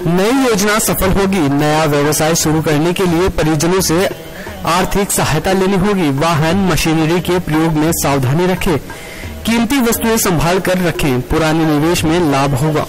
नई योजना सफल होगी। नया व्यवसाय शुरू करने के लिए परिजनों से आर्थिक सहायता लेनी होगी। वाहन, मशीनरी के प्रयोग में सावधानी रखें। कीमती वस्तुएँ संभाल कर रखें। पुराने निवेश में लाभ होगा।